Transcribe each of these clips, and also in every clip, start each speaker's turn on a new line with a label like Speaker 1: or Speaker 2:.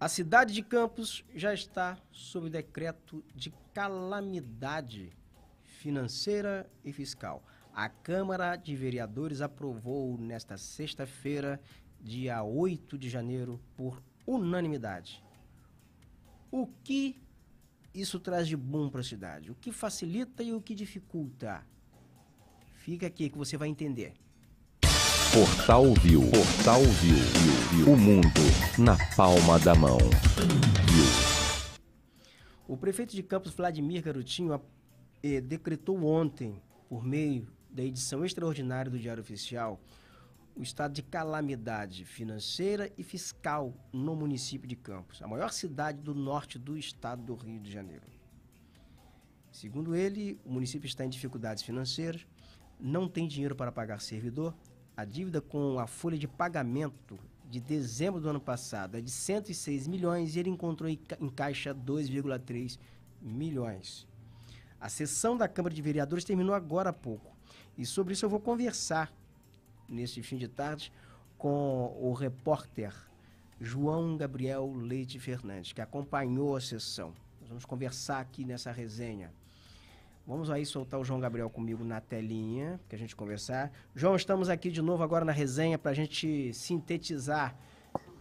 Speaker 1: A cidade de Campos já está sob decreto de calamidade financeira e fiscal. A Câmara de Vereadores aprovou nesta sexta-feira, dia 8 de janeiro, por unanimidade. O que isso traz de bom para a cidade? O que facilita e o que dificulta? Fica aqui que você vai entender.
Speaker 2: Portal View. Portal View. O mundo na palma da mão. View.
Speaker 1: O prefeito de Campos, Vladimir Garotinho, eh, decretou ontem, por meio da edição extraordinária do Diário Oficial, o estado de calamidade financeira e fiscal no município de Campos, a maior cidade do norte do estado do Rio de Janeiro. Segundo ele, o município está em dificuldades financeiras, não tem dinheiro para pagar servidor a dívida com a folha de pagamento de dezembro do ano passado é de 106 milhões e ele encontrou em caixa 2,3 milhões. A sessão da Câmara de Vereadores terminou agora há pouco. E sobre isso eu vou conversar nesse fim de tarde com o repórter João Gabriel Leite Fernandes, que acompanhou a sessão. Nós vamos conversar aqui nessa resenha. Vamos aí soltar o João Gabriel comigo na telinha, que a gente conversar. João, estamos aqui de novo agora na resenha para a gente sintetizar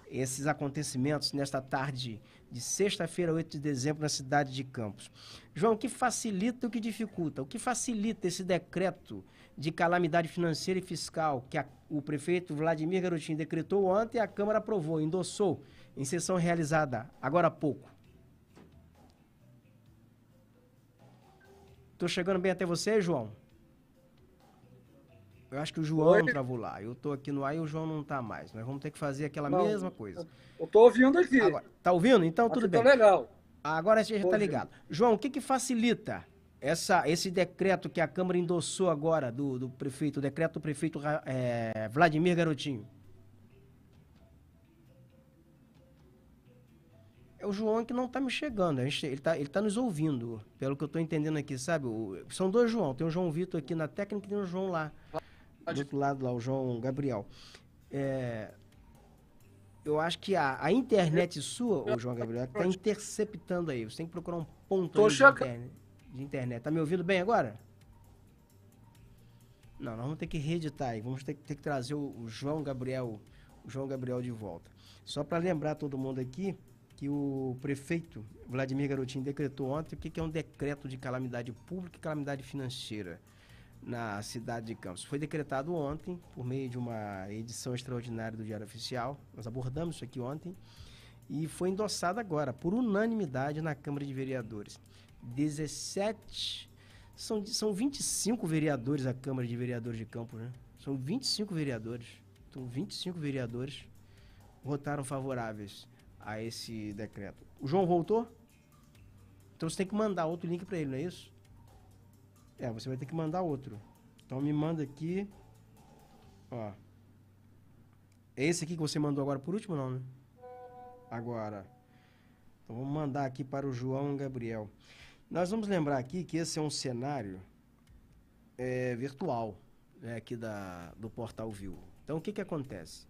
Speaker 1: esses acontecimentos nesta tarde de sexta-feira, 8 de dezembro, na cidade de Campos. João, o que facilita e o que dificulta? O que facilita esse decreto de calamidade financeira e fiscal que a, o prefeito Vladimir Garotinho decretou ontem e a Câmara aprovou, endossou em sessão realizada agora há pouco? Tô chegando bem até você, João? Eu acho que o João Oi? travou lá. Eu tô aqui no ar e o João não tá mais. Nós vamos ter que fazer aquela não, mesma coisa.
Speaker 3: Eu tô ouvindo aqui.
Speaker 1: Agora, tá ouvindo? Então tudo bem.
Speaker 3: Tá legal.
Speaker 1: Agora a gente tá ligado. João, o que que facilita essa, esse decreto que a Câmara endossou agora do, do prefeito, o decreto do prefeito é, Vladimir Garotinho? O João que não está me chegando. Gente, ele está ele tá nos ouvindo, pelo que eu estou entendendo aqui, sabe? O, são dois João. Tem o João Vitor aqui na técnica e tem o João lá. Do outro lado lá, o João Gabriel. É, eu acho que a, a internet sua, o João Gabriel, está interceptando aí. Você tem que procurar um ponto de, internet, de internet. Tá me ouvindo bem agora? Não, nós vamos ter que reeditar aí. Vamos ter, ter que trazer o, o João Gabriel, o João Gabriel de volta. Só para lembrar todo mundo aqui, que o prefeito Vladimir Garotinho decretou ontem o que é um decreto de calamidade pública e calamidade financeira na cidade de Campos. Foi decretado ontem, por meio de uma edição extraordinária do Diário Oficial. Nós abordamos isso aqui ontem. E foi endossado agora, por unanimidade, na Câmara de Vereadores. 17. São, são 25 vereadores a Câmara de Vereadores de Campos, né? São 25 vereadores. Então, 25 vereadores votaram favoráveis a esse decreto. O João voltou? Então você tem que mandar outro link para ele, não é isso? É, você vai ter que mandar outro. Então me manda aqui. Ó. É esse aqui que você mandou agora por último, não, né? Agora. Então vamos mandar aqui para o João Gabriel. Nós vamos lembrar aqui que esse é um cenário é, virtual, né, aqui da, do Portal View. Então o que que acontece?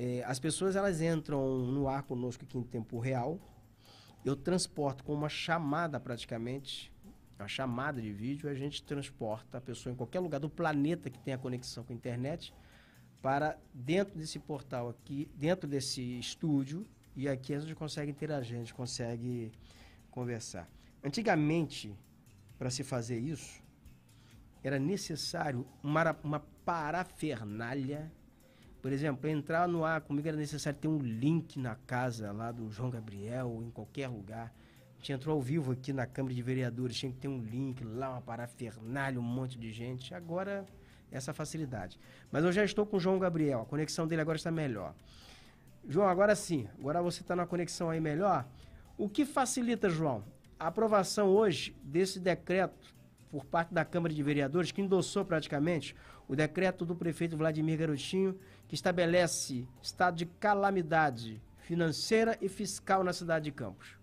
Speaker 1: É, as pessoas elas entram no ar conosco aqui em tempo real. Eu transporto com uma chamada praticamente, uma chamada de vídeo, a gente transporta a pessoa em qualquer lugar do planeta que tenha conexão com a internet para dentro desse portal aqui, dentro desse estúdio, e aqui a gente consegue interagir, a gente consegue conversar. Antigamente, para se fazer isso, era necessário uma, uma parafernália por exemplo, para entrar no ar comigo era necessário ter um link na casa lá do João Gabriel, ou em qualquer lugar. A gente entrou ao vivo aqui na Câmara de Vereadores, tinha que ter um link lá, uma parafernália, um monte de gente. Agora, essa facilidade. Mas eu já estou com o João Gabriel, a conexão dele agora está melhor. João, agora sim, agora você está na conexão aí melhor. O que facilita, João? A aprovação hoje desse decreto por parte da Câmara de Vereadores, que endossou praticamente o decreto do prefeito Vladimir Garotinho, que estabelece estado de calamidade financeira e fiscal na cidade de Campos.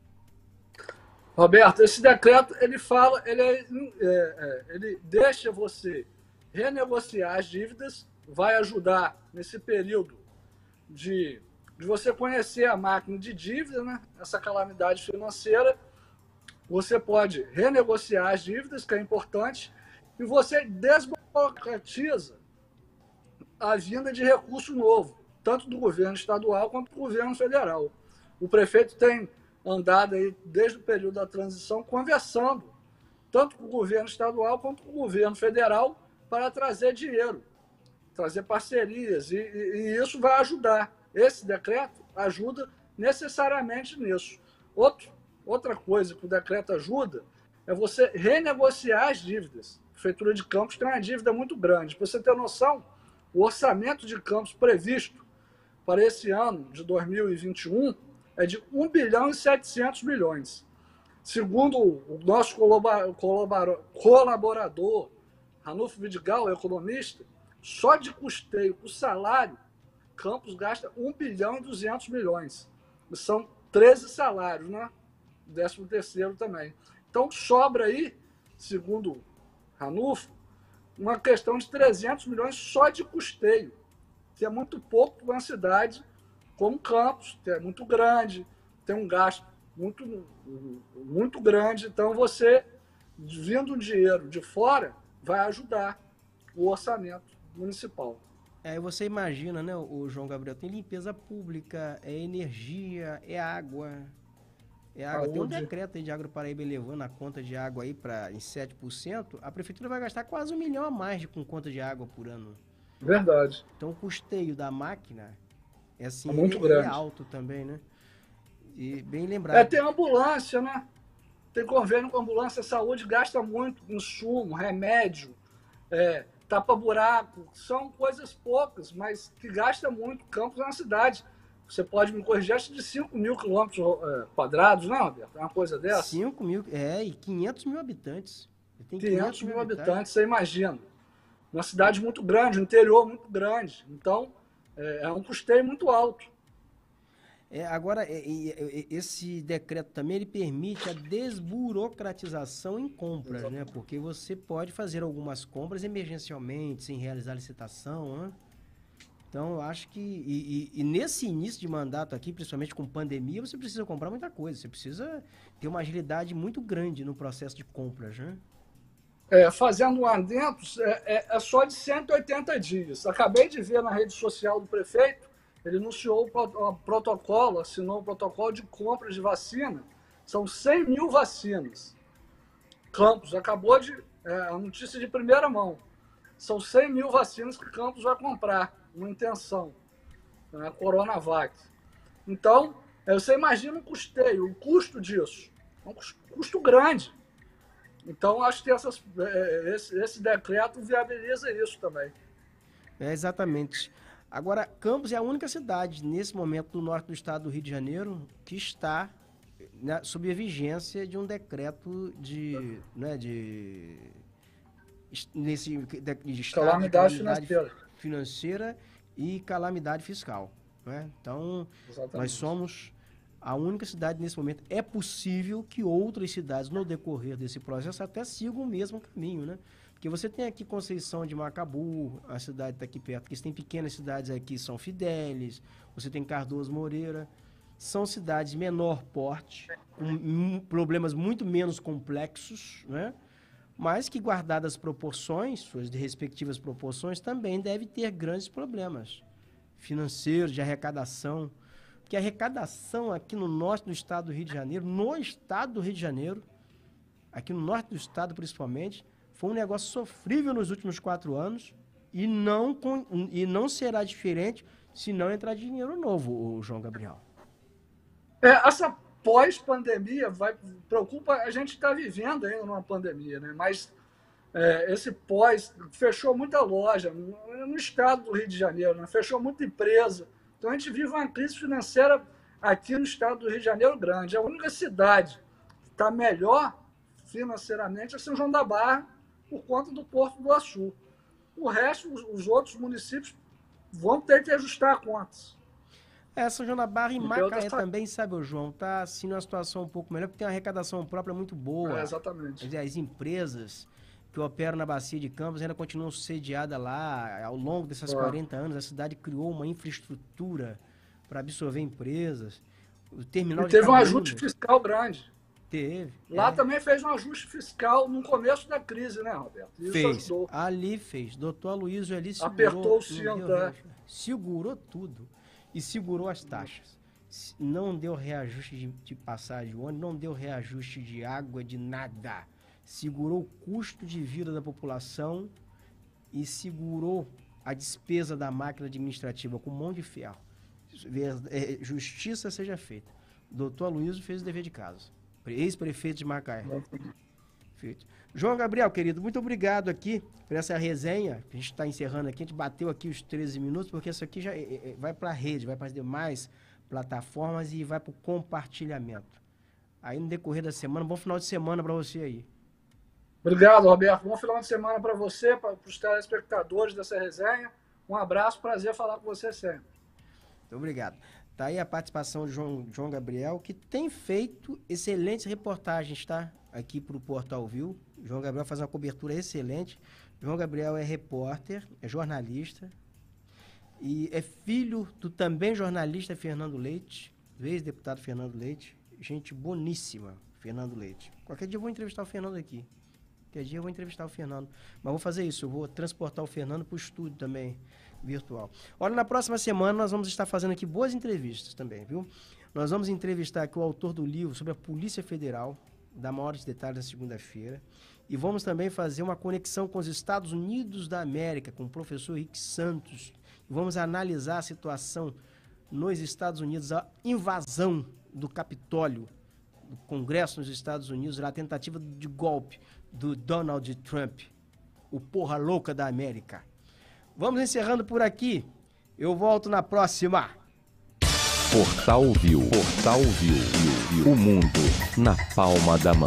Speaker 3: Roberto, esse decreto ele fala, ele, é, é, é, ele deixa você renegociar as dívidas, vai ajudar nesse período de de você conhecer a máquina de dívida, né? essa calamidade financeira. Você pode renegociar as dívidas, que é importante, e você desburocratiza a vinda de recurso novo, tanto do governo estadual quanto do governo federal. O prefeito tem andado aí desde o período da transição conversando, tanto com o governo estadual quanto com o governo federal, para trazer dinheiro, trazer parcerias, e, e, e isso vai ajudar. Esse decreto ajuda necessariamente nisso. Outro, outra coisa que o decreto ajuda é você renegociar as dívidas. A Prefeitura de Campos tem uma dívida muito grande. Para você ter noção, o orçamento de Campos previsto para esse ano de 2021 é de 1 bilhão e 700 milhões. Segundo o nosso colaborador, Ranulfo Vidigal, economista, só de custeio o salário, Campos gasta 1 bilhão e 200 milhões. São 13 salários, né? 13 terceiro também. Então sobra aí, segundo Ranulfo, uma questão de 300 milhões só de custeio, que é muito pouco para uma cidade como Campos, que é muito grande, tem um gasto muito, muito grande. Então, você, vindo dinheiro de fora, vai ajudar o orçamento municipal.
Speaker 1: É, você imagina, né, o João Gabriel, tem limpeza pública, é energia, é água. É água. Tem um decreto aí de Agro Paraíba elevando a conta de água aí para em 7%. A prefeitura vai gastar quase um milhão a mais com conta de água por ano.
Speaker 3: Verdade.
Speaker 1: Então o custeio da máquina é assim,
Speaker 3: é muito é, grande. É
Speaker 1: alto também, né? E bem lembrado.
Speaker 3: É, tem ambulância, né? Tem convênio com ambulância, saúde gasta muito insumo, remédio, é, tapa-buraco. São coisas poucas, mas que gasta muito. Campos é uma cidade. Você pode me corrigir, acho de 5 mil quilômetros é, quadrados, não, Alberto? É uma coisa dessa?
Speaker 1: 5 mil, é, e 500 mil habitantes.
Speaker 3: Tem 500, 500 mil habitantes, habitantes, você imagina. Uma cidade muito grande, um interior muito grande. Então, é, é um custeio muito alto.
Speaker 1: É, agora, é, esse decreto também ele permite a desburocratização em compras, né? Porque você pode fazer algumas compras emergencialmente, sem realizar licitação, né? Então, eu acho que. E, e, e, nesse início de mandato aqui, principalmente com pandemia, você precisa comprar muita coisa. Você precisa ter uma agilidade muito grande no processo de compras, né?
Speaker 3: é, fazendo um adendo, é, é, é, só de 180 dias. Acabei de ver na rede social do prefeito, ele anunciou o protocolo, assinou o protocolo de compra de vacina. São 100 mil vacinas. Campos acabou de. É, a notícia de primeira mão. São 100 mil vacinas que Campos vai comprar, uma intenção. Né, Coronavac. Então, é, você imagina o custeio, o custo disso. É um custo grande. Então, acho que essas, é, esse, esse decreto viabiliza isso também.
Speaker 1: É, exatamente. Agora, Campos é a única cidade, nesse momento, do norte do estado do Rio de Janeiro, que está né, sob a vigência de um decreto de. Né, de nesse de, de
Speaker 3: calamidade, calamidade financeira.
Speaker 1: Financeira e calamidade fiscal. Né? Então, Exatamente. nós somos a única cidade nesse momento. É possível que outras cidades, no decorrer desse processo, até sigam o mesmo caminho, né? Porque você tem aqui Conceição de Macabu, a cidade está aqui perto, porque você tem pequenas cidades aqui, São Fidélis, você tem Cardoso Moreira. São cidades de menor porte, com problemas muito menos complexos, né? Mas que, guardadas as proporções, suas respectivas proporções, também deve ter grandes problemas financeiros, de arrecadação que a arrecadação aqui no norte do estado do Rio de Janeiro, no estado do Rio de Janeiro, aqui no norte do estado principalmente, foi um negócio sofrível nos últimos quatro anos e não, e não será diferente se não entrar dinheiro novo, o João Gabriel.
Speaker 3: É, essa pós-pandemia vai preocupa a gente está vivendo ainda numa pandemia, né? Mas é, esse pós fechou muita loja no, estado do Rio de Janeiro, né? fechou muita empresa, então a gente vive uma crise financeira aqui no estado do Rio de Janeiro grande. A única cidade que está melhor financeiramente é São João da Barra, por conta do Porto do Açu. O resto, os, outros municípios vão ter que ajustar contas.
Speaker 1: É, São João da Barra e Macaé também, sabe, o João, tá assim numa situação um pouco melhor, porque tem uma arrecadação própria muito boa.
Speaker 3: É, exatamente.
Speaker 1: As empresas que operam na Bacia de Campos ainda continuam sediadas lá. Ao longo desses 40 anos, a cidade criou uma infraestrutura para absorver empresas. O terminal
Speaker 3: e teve um ajuste fiscal grande.
Speaker 1: Teve.
Speaker 3: Lá
Speaker 1: é.
Speaker 3: também fez um ajuste fiscal no começo da crise, né, Roberto? Isso
Speaker 1: fez.
Speaker 3: ajudou.
Speaker 1: Ali fez. Doutor Aloysio ali segurou.
Speaker 3: Apertou o cinto, é.
Speaker 1: Segurou tudo. E segurou as taxas. Não deu reajuste de, de passagem de ônibus, não deu reajuste de água, de nada. Segurou o custo de vida da população e segurou a despesa da máquina administrativa com monte de ferro. É, Justiça seja feita. Doutor Aloysio fez o dever de casa. Ex-prefeito de Macaé. Feito. João Gabriel, querido, muito obrigado aqui por essa resenha. A gente está encerrando aqui, a gente bateu aqui os 13 minutos, porque isso aqui já é- é- vai para a rede, vai para as demais plataformas e vai para o compartilhamento. Aí no decorrer da semana, bom final de semana para você aí.
Speaker 3: Obrigado, Roberto. Bom final de semana para você, para os telespectadores dessa resenha. Um abraço, prazer falar com você sempre.
Speaker 1: Muito obrigado. Tá aí a participação de João, João Gabriel, que tem feito excelentes reportagens, tá? Aqui para o Portal Viu. João Gabriel faz uma cobertura excelente. João Gabriel é repórter, é jornalista e é filho do também jornalista Fernando Leite, do ex-deputado Fernando Leite. Gente boníssima, Fernando Leite. Qualquer dia eu vou entrevistar o Fernando aqui. Qualquer dia eu vou entrevistar o Fernando. Mas vou fazer isso, eu vou transportar o Fernando para o estúdio também, virtual. Olha, na próxima semana nós vamos estar fazendo aqui boas entrevistas também, viu? Nós vamos entrevistar aqui o autor do livro sobre a Polícia Federal, dar maiores detalhes na segunda-feira. E vamos também fazer uma conexão com os Estados Unidos da América, com o professor Rick Santos. Vamos analisar a situação nos Estados Unidos, a invasão do Capitólio, do Congresso nos Estados Unidos, a tentativa de golpe do Donald Trump, o porra louca da América. Vamos encerrando por aqui. Eu volto na próxima.
Speaker 2: Portal View. Portal View. O mundo na palma da mão.